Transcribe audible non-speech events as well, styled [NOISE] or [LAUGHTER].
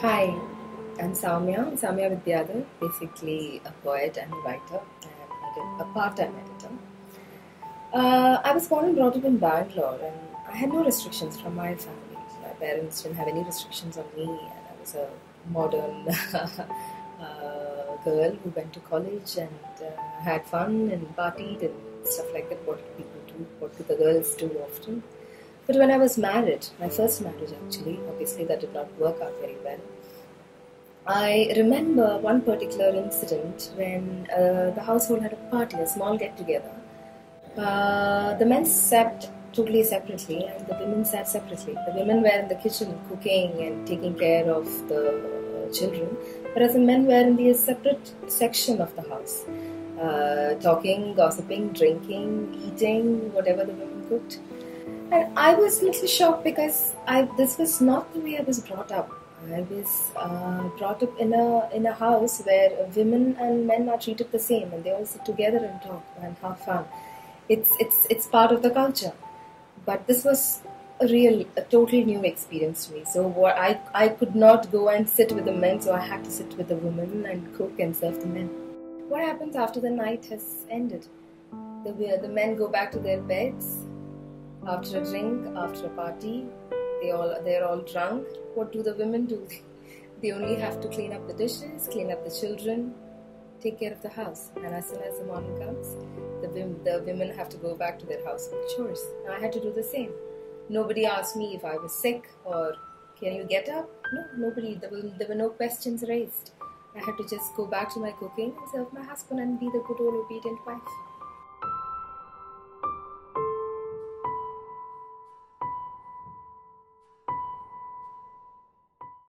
Hi, I'm Sowmya, Sowmya Vidyadhar, basically a poet and a writer and I'm a part-time editor. Uh, I was born and brought up in Bangalore and I had no restrictions from my family. My parents didn't have any restrictions on me and I was a modern [LAUGHS] uh, girl who went to college and uh, had fun and partied and stuff like that. What do people do, what do the girls do often. But when I was married, my first marriage actually, obviously that did not work out very well. I remember one particular incident when uh, the household had a party, a small get together. Uh, the men sat totally separately and the women sat separately. The women were in the kitchen cooking and taking care of the uh, children, whereas the men were in the separate section of the house, uh, talking, gossiping, drinking, eating, whatever the women cooked. And I was a little shocked because I this was not the way I was brought up. I was uh, brought up in a in a house where women and men are treated the same, and they all sit together and talk and have fun. It's it's it's part of the culture. But this was a real, a totally new experience to me. So what I I could not go and sit with the men, so I had to sit with the women and cook and serve the men. What happens after the night has ended? The the men go back to their beds after a drink, after a party, they all they're all drunk. What do the women do? [LAUGHS] They only have to clean up the dishes, clean up the children, take care of the house. And as soon as the morning comes, the, women, the women have to go back to their household chores. And I had to do the same. Nobody asked me if I was sick or can you get up? No, nobody. There were, there were no questions raised. I had to just go back to my cooking serve my husband and be the good old obedient wife.